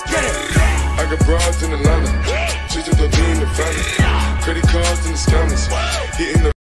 Let's get it. I got broads in Atlanta. She just don't in the family. Credit cards and the scammers. Hitting the